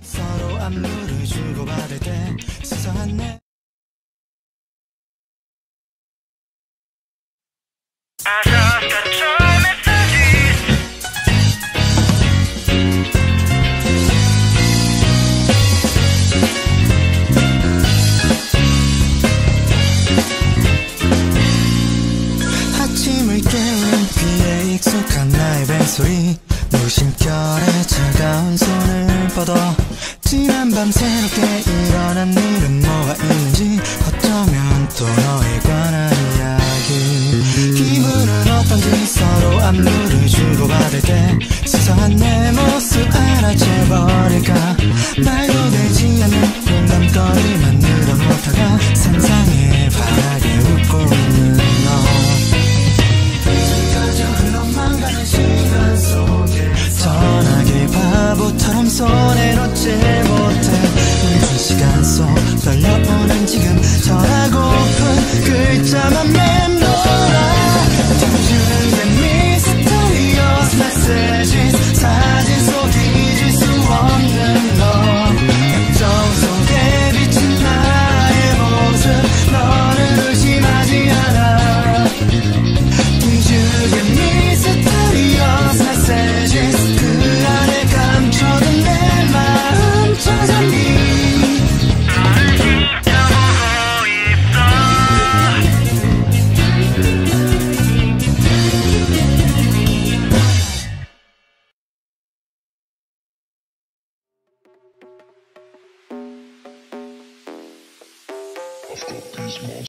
서로 안무를 주고받을 때 수상한 내 소리 무심결에 차가운 손을 뻗어. 지난 밤 새롭게 일어난 일은 뭐가 있는지 어쩌면 또 너에 관한 이야기. 기분은 어떤지 서로 안부를 주고받을 때 수상한 내 모습 알아채버릴까? 손에 놓지 I've got these monsters.